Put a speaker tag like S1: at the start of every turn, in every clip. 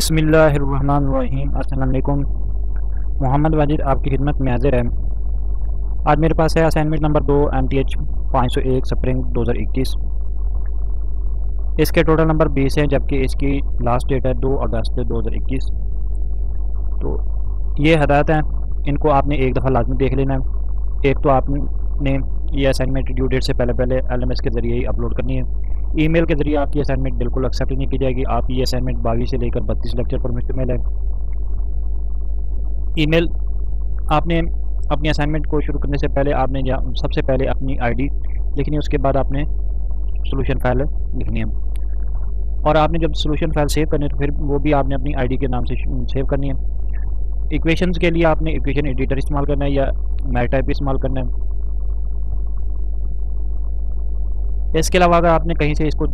S1: बिसमीम अल्लाम मोहम्मद वाजिद आपकी खिदमत में हाजिर है। आज मेरे पास है असाइनमेंट नंबर दो एम टी एच पाँच सौ एक स्प्रिंग दो हज़ार इक्कीस। इसके टोटल नंबर बीस हैं, जबकि इसकी लास्ट डेट है दो अगस्त दो हज़ार इक्कीस। तो ये हदायत हैं। इनको आपने एक दफ़ा लाजमी देख लेना है। एक तो आपने ये असाइनमेंट ड्यू डेट से पहले पहले एल एम एस के ज़रिए ही अपलोड करनी है। ईमेल के ज़रिए आपकी असाइनमेंट बिल्कुल एक्सेप्ट नहीं की जाएगी। आप ये असाइनमेंट बाईस से लेकर बत्तीस लेक्चर पर मुश्तमिल है ईमेल आपने अपनी असाइनमेंट को शुरू करने से पहले आपने सबसे पहले अपनी आईडी लिखनी है, उसके बाद आपने सोल्यूशन फ़ाइल लिखनी है। और आपने जब सोल्यूशन फ़ाइल सेव करनी है तो फिर वो भी आपने अपनी आईडी के नाम से सेव करनी है। इक्वेशंस के लिए आपने इक्वेशन एडिटर इस्तेमाल करना है या मैट टाइप इस्तेमाल करना है। इसके अलावा अगर आपने कहीं से इसको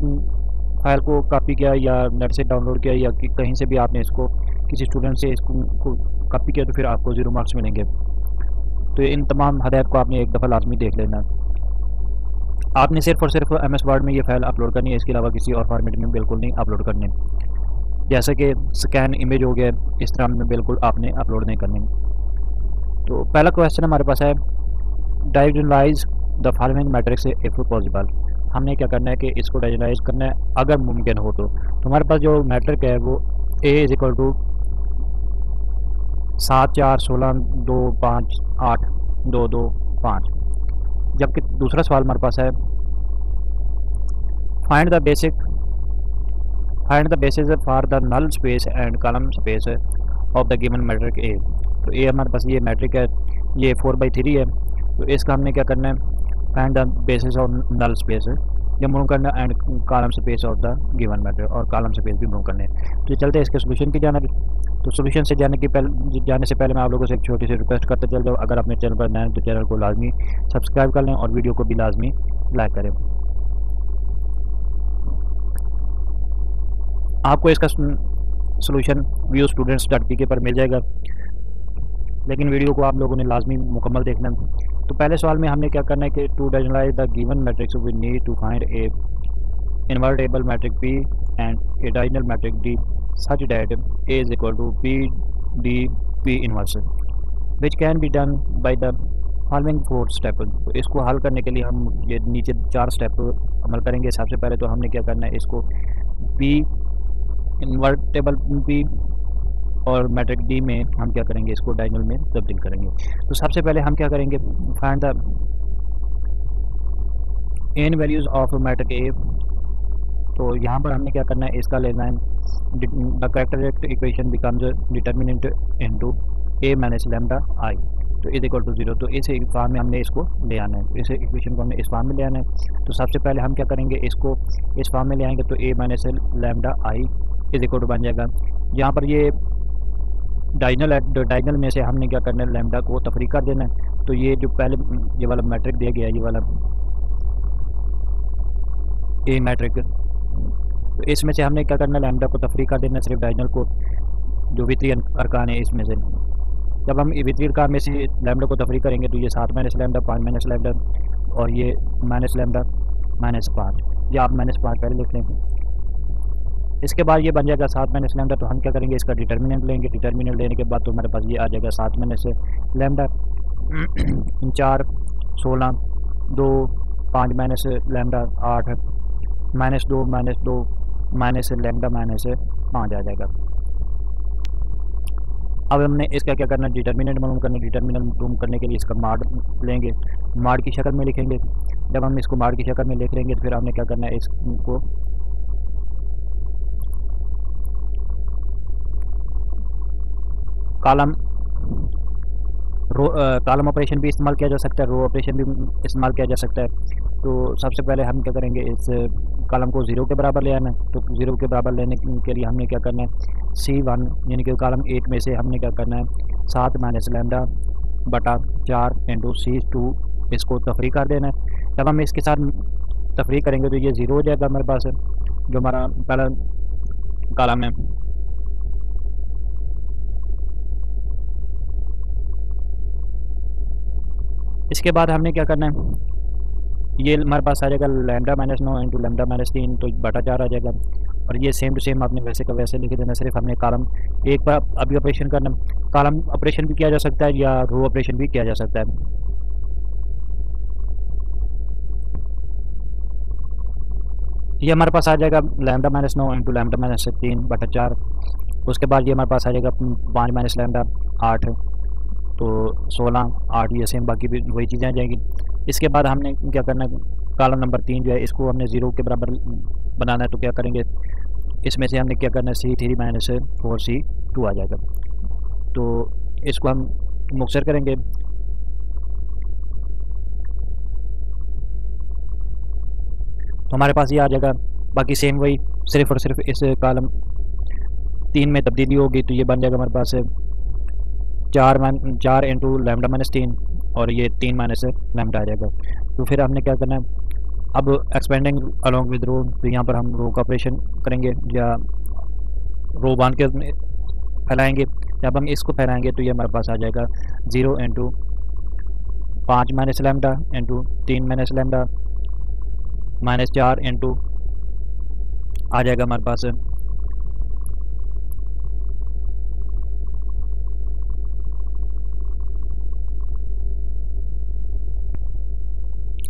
S1: फ़ाइल को कॉपी किया या नेट से डाउनलोड किया या कि कहीं से भी आपने इसको किसी स्टूडेंट से इसको कॉपी किया तो फिर आपको ज़ीरो मार्क्स मिलेंगे। तो इन तमाम हदायत को आपने एक दफ़ा लाजमी देख लेना। आपने सिर्फ़ और सिर्फ़ एम एस वर्ड में ये फ़ाइल अपलोड करनी है, इसके अलावा किसी और फॉर्मेट में बिल्कुल नहीं अपलोड करने। जैसे कि स्कैन इमेज हो गया, इस तरह में बिल्कुल आपने अपलोड नहीं करनी। तो पहला क्वेश्चन हमारे पास है diagonalise the following matrix if possible हमने क्या करना है कि इसको डायजलाइज करना है, अगर मुमकिन हो तो। हमारे पास जो मैट्रिक है वो ए इज़ इक्वल टू सात, चार, सोलह, दो, पाँच, आठ, दो दो, पाँच। जबकि दूसरा सवाल हमारे पास है find the basic find the basis for the null space and column space of the given matrix A तो ए हमारे पास ये मैट्रिक है, ये फोर बाई थ्री है। तो इसका हमने क्या करना है find the basis of null space ये मूव करना and column space of the given matter और कॉलम स्पेस भी मूव करने तो चलते हैं इसके सोल्यूशन की जाना तो सोल्यूशन से जाने की पहले, जाने से पहले मैं आप लोगों से एक छोटी सी रिक्वेस्ट करते चल जाऊँ अगर अपने चैनल पर नए तो चैनल को लाजमी सब्सक्राइब कर लें और वीडियो को भी लाजमी लाइक करें। आपको इसका solution view students dot P K पर मिल जाएगा। लेकिन वीडियो को आप लोगों ने लाजमी मुकम्मल देखना तो पहले सवाल में हमने क्या करना है कि to diagonalise the given matrix we need to find a invertible matrix P and a diagonal matrix D such that A is equal to P D P inverse which can be done by the following four step तो इसको हल करने के लिए हम ये नीचे चार स्टेप अमल करेंगे। सबसे पहले तो हमने क्या करना है, इसको पी इन्वर्टेबल पी और मैट्रिक डी में हम क्या करेंगे? इसको डायगनल में तब्दील करेंगे। तो सबसे पहले हम क्या करेंगे? Find the eigenvalues of matrix A तो यहाँ पर हमने क्या करना है? इसका लेना है the equation becomes determinant into A minus lambda I तो इज़ इक्वल टू ज़ीरो तो इस फॉर्म में हमने इसको ले आना है। इस इक्वेशन को हमने इस फॉर्म में ले आना है। तो सबसे पहले हम क्या करेंगे? इसको इस फॉर्म में ले आएँगे। तो A minus lambda I is equal to बन जाएगा। यहाँ पर ये डाइनल है डाइनल में से हमने क्या करना है, लेमडा को तफरी कर देना है। तो ये जो पहले, ये वाला मैट्रिक दिया गया है, ये वाला। A matrix. तो इसमें से हमने क्या करना है, लेमडा को तफरी कर देना सिर्फ़ डाइनल को, जो वितरी अरकान है इसमें से। जब हम वितरी अरकान में से लेमडा को तफरी करेंगे तो ये सात माइनस लेमडा, पाँच माइनस लेमडा, और ये माइनस लेमडा, माइनस पाँच। या आप माइनस पाँच पहले लिख लेंगे इसके बाद ये बन जाएगा सात माइनस लेमडा तो हम क्या करेंगे? इसका डिटर्मिनेंट लेंगे। डिटर्मिनेंट लेने के बाद तो हमारे पास ये आ जाएगा सात माइनस लेमडा चार, सोलह, दो, पाँच माइनस लेमडा आठ। माइनस दो माइनस दो, माइनस लेमडा माइनस पाँच आ जाएगा। अब हमने इसका क्या करना है? डिटर्मिनेंट मालूम करना डिटर्मिनेंट मालूम करने के लिए इसका मार्ड लेंगे। मार्ड की शक्ल में लिखेंगे। जब हम इसको मार्ड की शक्ल में लिख लेंगे तो फिर हमने क्या करना है? इसको कॉलम, रो कॉलम ऑपरेशन भी इस्तेमाल किया जा सकता है, रो ऑपरेशन भी इस्तेमाल किया जा सकता है। तो सबसे पहले हम क्या करेंगे, इस कॉलम को ज़ीरो के बराबर ले आना है। तो ज़ीरो के बराबर लेने के लिए हमने क्या करना है, सी वन, यानी कि कॉलम एट में से हमने क्या करना है, सात माइनस लेमडा बटा चार इंटू सी टू, इसको तफरी कर देना है। जब हम इसके साथ तफरी करेंगे तो ये ज़ीरो हो जाएगा हमारे पास, जो हमारा पहला कॉलम है। इसके बाद हमने क्या करना है? ये हमारे पास आ जाएगा लेमडा माइनस नौ इंटू लेमडा माइनस तीन तो बटा चार आ जाएगा। और ये सेम टू सेम आपने वैसे का वैसे लिख देना, सिर्फ़ हमने कॉलम एक बार अभी ऑपरेशन करना। कॉलम ऑपरेशन भी किया जा सकता है या रो ऑपरेशन भी किया जा सकता है। ये हमारे पास आ जाएगा लैमडा माइनस नौ इंटू लैमडा माइनस तीन बटा चार। उसके बाद ये हमारे पास आ जाएगा पाँच माइनस लैमडा आठ। तो सोलह, आठ ये सेम बाकी भी वही चीज़ें आ जाएँगी। इसके बाद हमने क्या करना है कॉलम नंबर तीन जो है, इसको हमने ज़ीरो के बराबर बनाना है तो क्या करेंगे? इसमें से हमने क्या करना है C three minus four C two आ जाएगा। तो इसको हम मुक्सर करेंगे। तो हमारे पास ये आ जाएगा, बाकी सेम वही, सिर्फ़ और सिर्फ़ इस कॉलम तीन में तब्दीली होगी तो ये बन जाएगा हमारे पास चार मान, चार इंटू लेमडा माइनस तीन, और ये तीन माइनस लेमडा आ जाएगा। तो फिर हमने क्या करना है? अब एक्सपेंडिंग अलॉन्ग विद रो तो यहाँ पर हम रो का ऑपरेशन करेंगे, या रो बाँध के फैलाएँगे। जब हम इसको फैलाएँगे तो ये हमारे पास आ जाएगा। ज़ीरो इंटू पाँच माइनस लेमडा इंटू तीन माइनस लेमडा माइनस चार इंटू आ जाएगा हमारे पास।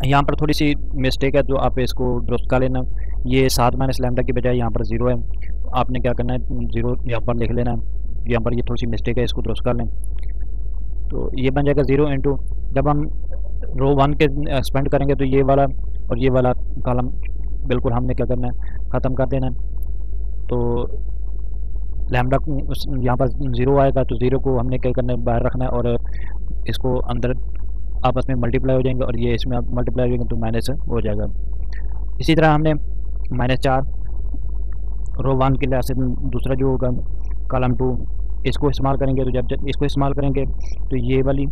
S1: यहाँ पर थोड़ी सी मिस्टेक है तो आप इसको दुरुस्त कर लेना। ये सात माइनस लैमडा की बजाय यहाँ पर ज़ीरो है। आपने क्या करना है? ज़ीरो यहाँ पर लिख लेना है। यहाँ पर ये थोड़ी सी मिस्टेक है, इसको दुरुस्त कर लें। तो ये बन जाएगा ज़ीरो इंटू जब हम रो वन के एक्सपेंड करेंगे तो ये वाला और ये वाला कॉलम बिल्कुल हमने क्या करना है? ख़त्म कर देना है। तो लैमडा यहाँ पर ज़ीरो आएगा तो ज़ीरो को हमने क्या करना है? बाहर रखना है और इसको अंदर आपस में मल्टीप्लाई हो जाएँगे और ये इसमें आप मल्टीप्लाई हो जाएँगे तो माइनस हो जाएगा। इसी तरह हमने माइनस चार रो वन के से दूसरा जो होगा कॉलम टू इसको इस्तेमाल करेंगे तो जब जब इसको इस्तेमाल करेंगे तो ये वाली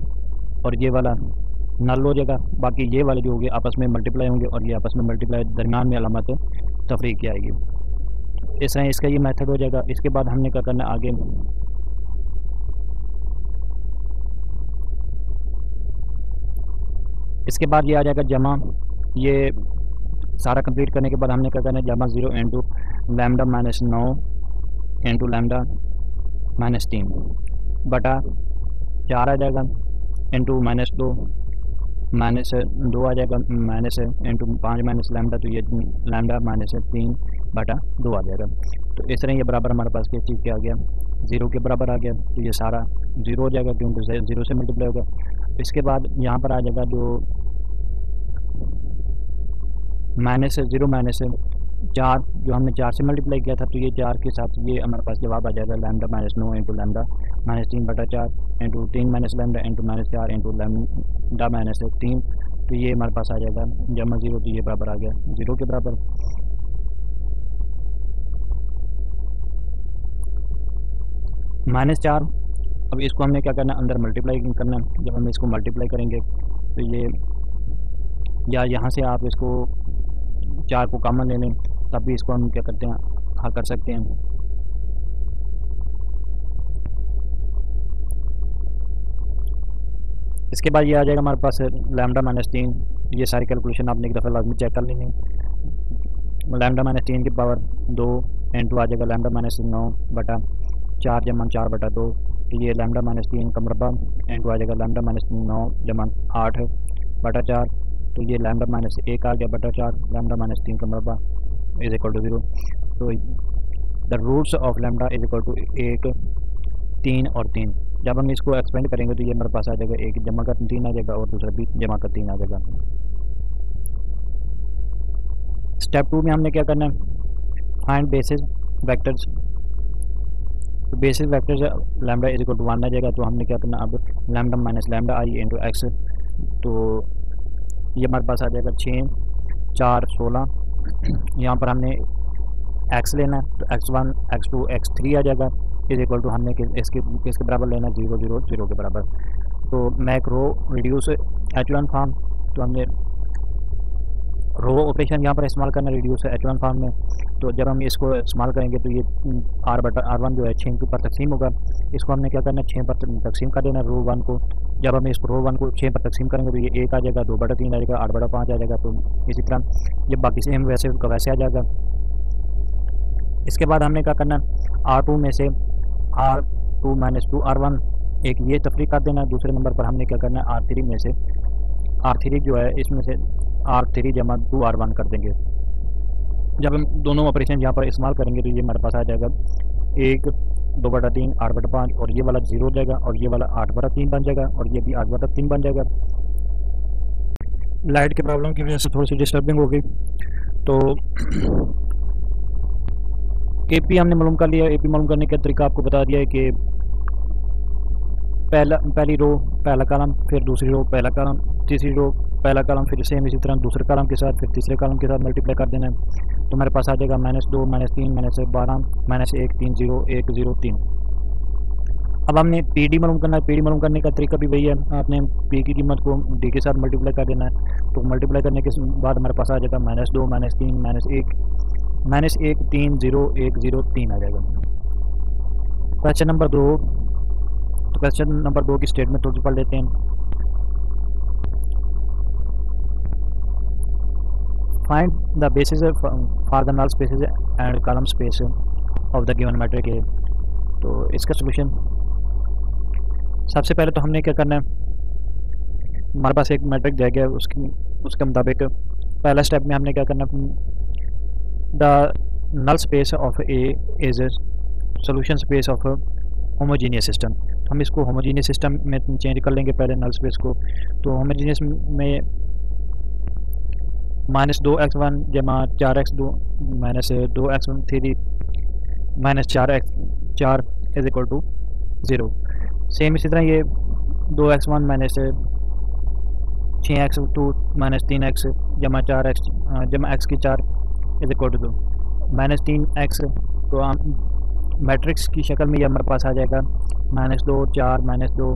S1: और ये वाला नल हो जाएगा। बाकी ये वाले जो होंगे आपस में मल्टीप्लाई होंगे और ये आपस में मल्टीप्लाई दरमियान में अलामत तफरी की आएगी। इस तरह इसका ये मेथड हो जाएगा। इसके बाद हमने क्या करना आगे इसके बाद ये आ जाएगा जमा। ये सारा कंप्लीट करने के बाद हमने क्या करना है? जमा ज़ीरो इंटू लैमडा माइनस नौ इंटू लैमडा माइनस तीन। बटा चार आ जाएगा इंटू माइनस दो माइनस दो आ जाएगा माइनस इंटू पाँच माइनस लैमडा तो ये लैमडा माइनस तीन बटा दो आ जाएगा। तो इस तरह ये बराबर हमारे पास किस चीज़ के आ गया? ज़ीरो के बराबर आ गया। तो ये सारा ज़ीरो हो जाएगा, क्योंकि ज़ीरो से मल्टीप्लाई होगा। इसके बाद यहाँ पर आ जाएगा जो माइनस ज़ीरो माइनस चार, जो हमने चार से मल्टीप्लाई किया था तो ये चार के साथ ये हमारे पास जवाब आ जाएगा लैमडा माइनस नौ इंटू लैमडा माइनस तीन बटा चार इंटू तीन माइनस लैमडा इंटू माइनस चार इंटू लैमडा माइनस तीन तो ये हमारे पास आ जाएगा, जमा ज़ीरो तो ये बराबर आ गया ज़ीरो के बराबर। माइनस चार अब इसको हमने क्या करना है? अंदर मल्टीप्लाई करना है। जब हम इसको मल्टीप्लाई करेंगे तो ये या यहाँ से आप इसको चार को कॉमन ले लें, तब भी इसको हम क्या करते हैं? हल कर सकते हैं। इसके बाद ये आ जाएगा हमारे पास लैमडा माइनस तीन। ये सारी कैलकुलेशन आपने एक दफ़ा लाजमी चेक कर लेंगे लैमडा माइनस तीन की पावर दो इंटू आ जाएगा लैमडा माइनस नौ बटा चार जमा चार बटा दो ये लैमडा माइनस तीन का मरबा इंटू आ जाएगा लैमडा माइनस नौ जमा आठ बटा चार तो ये लैमडा माइनस एक आ गया बटा चार लैमडा माइनस तीन का मरबा इज़ इक्वल टू ज़ीरो तो the roots of lambda is equal to एक, तीन और तीन। जब हम इसको एक्सपेंड करेंगे तो ये मेरे पास आ जाएगा एक, जमा का तीन आ जाएगा और दूसरा भी जमा का तीन आ जाएगा। स्टेप टू में हमने क्या करना है? फाइंड बेसिस वेक्टर्स तो basis vector lambda is equal to one आ जाएगा तो हमने क्या करना, अब lambda minus lambda I into X तो ये हमारे पास आ जाएगा छः, चार, सोलह, यहाँ पर हमने एक्स लेना है तो X one, X two, X three आ जाएगा, इज़ इक्वल टू हमने इसके, किसके बराबर लेना ज़ीरो ज़ीरो ज़ीरो के बराबर। तो make row reduce echelon form तो हमने रो ऑपरेशन यहाँ पर इस्तेमाल करना रिड्यूस है एच वन फॉर्म में। तो जब हम इसको इस्तेमाल करेंगे तो ये आर बटा आर वन जो है छः के ऊपर तकसीम होगा। इसको हमने क्या करना है? छः पर तकसीम कर देना रो वन को। जब हम इसको रो वन को छः पर तकसीम करेंगे तो ये एक आ जाएगा, दो बटा तीन आ जाएगा, आठ बटा पाँच आ जाएगा तो इसी तरह ये बाकी से हम वैसे का वैसे आ जाएगा। इसके बाद हमने क्या करना है? आर टू में से R two minus two R one एक ये तफरी कर देना है। दूसरे नंबर पर हमने क्या करना है? आर थ्री में से आर थ्री जो है, इसमें से आर थ्री जमा टू आर वन कर देंगे। जब हम दोनों ऑपरेशन यहाँ पर इस्तेमाल करेंगे तो ये हमारे पास आ जाएगा। एक, दो बटा तीन, आठ बटा पाँच, और ये वाला ज़ीरो हो जाएगा, और ये वाला आठ बटा तीन बन जाएगा, और ये भी आठ बटा तीन बन जाएगा। लाइट की प्रॉब्लम की वजह से थोड़ी सी डिस्टर्बिंग होगी। तो ए पी हमने मालूम कर लिया। ए पी मालूम करने का तरीका आपको बता दिया है कि पहला, पहली रो पहला कलम फिर दूसरी रो पहला कलम तीसरी रो पहला कलम फिर सेम इसी तरह दूसरे कलम के साथ, फिर तीसरे कलम के साथ मल्टीप्लाई कर देना है। तो मेरे पास आ जाएगा माइनस दो माइनस तीन माइनस बारह माइनस एक, तीन ज़ीरो एक ज़ीरो तीन। अब हमने पी डी मालूम करना है। पी डी मालूम करने का तरीका भी वही है। आपने पी की कीमत को डी के साथ मल्टीप्लाई कर देना है। तो मल्टीप्लाई करने के बाद हमारे पास आ जाएगा माइनस दो माइनस तीन माइनस एक माइनस एक, तीन ज़ीरो एक ज़ीरो तीन आ जाएगा। क्वेश्चन नंबर दो। तो क्वेश्चन नंबर दो की स्टेटमेंट थोड़ी पढ़ लेते हैं। Find the basis for the null spaces and column space of the given matrix A तो इसका सोल्यूशन सबसे पहले तो हमने क्या करना है? हमारे पास एक मैट्रिक दिया गया, उसकी, उसके मुताबिक पहला स्टेप में हमने क्या करना the null space of A is solution space of homogeneous system हम इसको होमोजीनियस सिस्टम में चेंज कर लेंगे पहले नल स्पेस को। तो होमोजीनियस में माइनस दो एक्स वन जमा चार एक्स दो माइनस दो एक्स वन थ्री माइनस चार एक्स चार is equal to zero same इसी तरह ये दो एक्स वन माइनस छः एक्स टू माइनस तीन एक्स जमा चार एक्स जमा एक्स की चार इज़ इक्वल टू दो। माइनस तीन एक्स तो मैट्रिक्स की शक्ल में ये हमारे पास आ जाएगा। माइनस दो, चार, माइनस दो।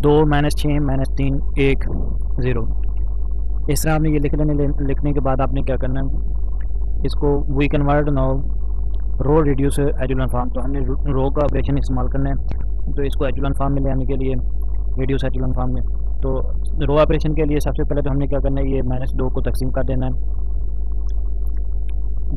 S1: दो, माइनस छः माइनस तीन, एक, ज़ीरो। इस तरह आपने ये लिख लेने, लिखने के बाद आपने क्या करना है? इसको we convert now row reduce echelon form तो हमने रो का ऑपरेशन इस्तेमाल करना है। तो इसको एजुलन फार्म में ले आने के लिए रिड्यूस एजुलन फार्म में। तो रो ऑपरेशन के लिए सबसे पहले तो हमने क्या करना है, ये माइनस दो को तकसीम कर देना है।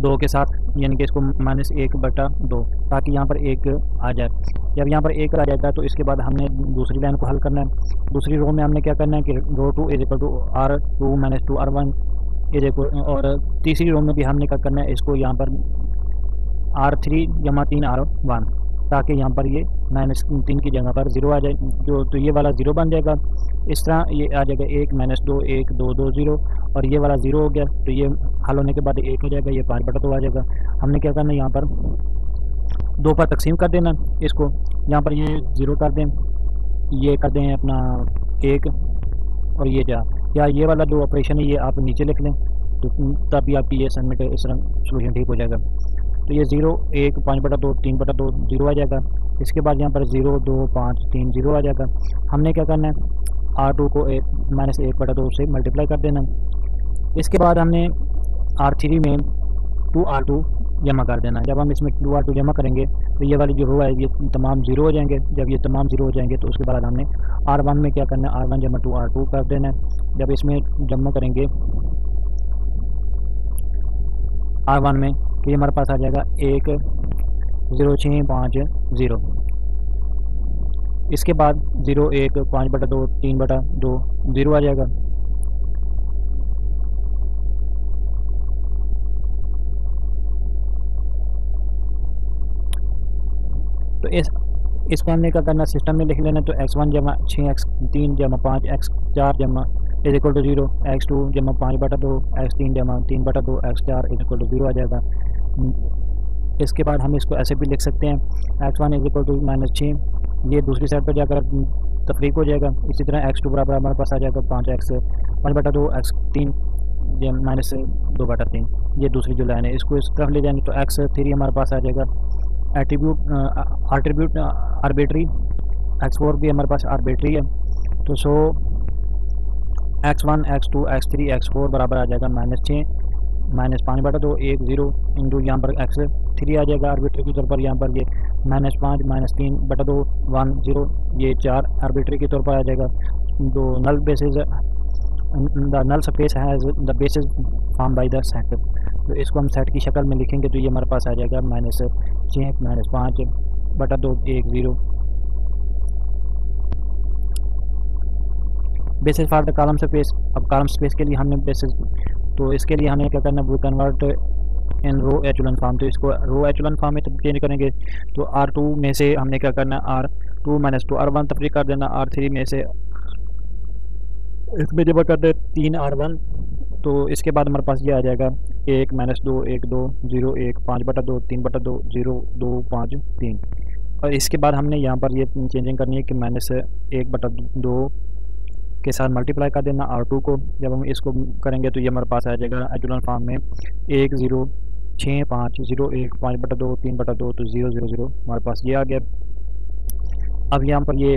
S1: दो के साथ, यानी कि इसको माइनस एक बटा दो, ताकि यहाँ पर एक आ जाए। जब यहाँ पर एक आ जाएगा तो इसके बाद हमने दूसरी लाइन को हल करना है। दूसरी रो में हमने क्या करना है कि row two is equal to R two minus two R one is equal और तीसरी रो में भी हमने क्या करना है, इसको यहाँ पर आर थ्री जमा तीन आर वन ताकि यहाँ पर ये माइनस तीन की जगह पर ज़ीरो आ जाए। जो तो ये वाला ज़ीरो बन जाएगा। इस तरह ये आ जाएगा एक माइनस दो, एक दो दो ज़ीरो और ये वाला ज़ीरो हो गया। तो ये हल होने के बाद एक हो जाएगा, ये पाँच बटा दो आ जाएगा। हमने क्या करना यहाँ पर दो पर तकसीम कर देना इसको। यहाँ पर ये ज़ीरो कर दें। ये कर दें अपना एक और ये जा। या ये वाला जो ऑपरेशन है, ये आप नीचे लिख लें। तो तभी आपकी ये सबमिट इस तरह सोल्यूशन ठीक हो जाएगा। तो ये ज़ीरो, एक, पाँच बटा दो, तीन बटा दो, ज़ीरो आ जाएगा। इसके बाद यहाँ पर ज़ीरो, दो, पाँच, तीन, ज़ीरो आ जाएगा। हमने क्या करना है? आर टू को एक, माइनस एक बटा दो से मल्टीप्लाई कर देना। इसके बाद हमने आर थ्री में टू आर टू जमा कर देना। जब हम इसमें टू आर टू जमा करेंगे तो ये वाली जो हुआ है ये तमाम ज़ीरो हो जाएँगे। जब ये तमाम ज़ीरो हो जाएँगे तो उसके बाद हमने आर वन में क्या करना है? आर वन जमा टू आर टू कर देना है। जब इसमें जमा करेंगे, आर वन में ये हमारे पास आ जाएगा एक ज़ीरो छः पाँच ज़ीरो। इसके बाद ज़ीरो एक पाँच बटा दो, तीन बटा दो, ज़ीरो आ जाएगा। तो इस इसको हमने क्या करना सिस्टम में लिख लेना तो एक्स वन जमा छः एक्स तीन जमा पाँच एक्स चार जमा is equal to zero X two जमा पाँच बटा दो एक्स तीन जमा तीन बटा दो एक्स चार इज़ इक्वल टू ज़ीरो आ जाएगा। इसके बाद हम इसको ऐसे भी लिख सकते हैं X one is equal to minus छः ये दूसरी साइड पर जाकर तफरीक हो जाएगा। इसी तरह एक्स टू बराबर हमारे पास आ जाएगा पाँच एक्स पाँच बटा दो एक्स तीन, ये माइनस दो बटा तीन। ये दूसरी जो लाइन है, इसको इस तरफ़ ले जाएँगे तो एक्स थ्री हमारे पास आ जाएगा। Attribute attribute arbitrary X four भी हमारे पास आर्बिट्री है। तो so X one X two X three X four बराबर आ जाएगा माइनस छः माइनस पाँच बटा दो, एक ज़ीरो इंटू यहाँ पर एक्स थ्री आ जाएगा आर्बिट्री के तौर पर यहाँ पर ये माइनस पाँच माइनस तीन बटा दो, वन ज़ीरो, ये चार आर्बिट्री के तौर पर आ जाएगा। दो null basis the null space has the basis form by the set तो इसको हम सेट की शक्ल में लिखेंगे तो ये हमारे पास आ जाएगा माइनस छः माइनस पाँच बटा दो, एक zero. Basis for the column space अब कॉलम स्पेस के लिए हमने बेसिस तो इसके लिए हमें क्या करना है? वो कन्वर्ट इन रो एचुलन फॉर्म तो इसको रो एचुलन फॉर्म में चेंज करेंगे। तो आर टू में से हमने क्या करना है? R two minus two R one तफरी कर देना। आर थ्री में से इसमें जब कर दे। तीन आर वन तो इसके बाद हमारे पास ये आ जाएगा। एक माइनस दो, एक दो ज़ीरो एक, पाँच बटा दो, तीन बटा दो ज़ीरो दो, पाँच, तीन। और इसके बाद हमने यहाँ पर ये चेंजिंग करनी है कि माइनस एक बटा दो के साथ मल्टीप्लाई कर देना आर टू को। जब हम इसको करेंगे तो ये हमारे पास आ जाएगा एजुलन फॉर्म में एक ज़ीरो छः पाँच ज़ीरो एक पाँच बटा दो, तीन बटा दो तो ज़ीरो ज़ीरो ज़ीरो हमारे पास ये आ गया। अब यहाँ पर ये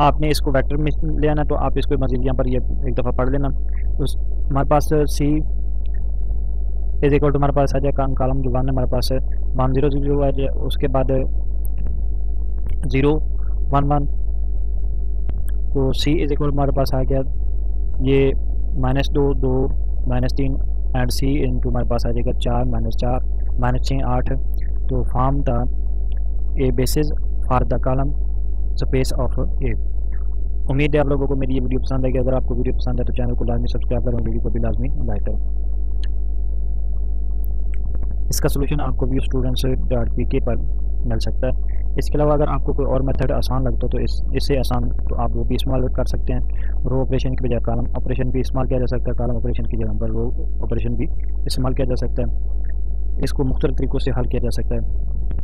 S1: आपने इसको वेक्टर में ले आना तो आप इसको मजीद यहाँ पर ये एक दफ़ा पढ़ लेना। तो हमारे पास सी इज़ इक्वल टू हमारे पास आ जाए कॉलम जो वन है, हमारे पास वन ज़ीरो ज़ीरो आ जाए, उसके बाद ज़ीरो वन वन। तो सी इज़ इक्वल हमारे पास आ गया, ये माइनस दो दो माइनस तीन एंड सी इन टू हमारे पास आ जाएगा चार माइनस चार माइनस छः आठ। तो form the A basis for the column space of A उम्मीद है आप लोगों को मेरी ये वीडियो पसंद आएगी अगर आपको वीडियो पसंद है तो चैनल को लाजमी सब्सक्राइब करें वीडियो को भी लाजमी लाइक करें। इसका सोल्यूशन आपको view students dot P K पर मिल सकता है। इसके अलावा अगर आपको कोई और मेथड आसान लगता है तो इस इससे आसान तो आप वो भी इस्तेमाल कर सकते हैं। रो ऑपरेशन की बजाय कालम ऑपरेशन भी इस्तेमाल किया जा सकता है। कॉलम ऑपरेशन की जगह पर रो ऑपरेशन भी इस्तेमाल किया जा सकता है। इसको मुख्तलिफ़ तरीक़ों से हल किया जा सकता है।